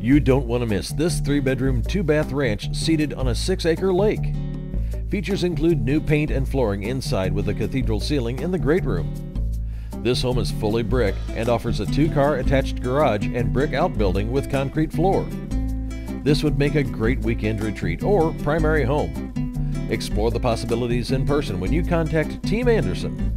You don't want to miss this three bedroom, two bath ranch seated on a six acre lake. Features include new paint and flooring inside with a cathedral ceiling in the great room. This home is fully brick and offers a two car attached garage and brick outbuilding with concrete floor. This would make a great weekend retreat or primary home. Explore the possibilities in person when you contact Team Anderson